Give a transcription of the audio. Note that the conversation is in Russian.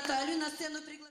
Наталью на сцену пригласить.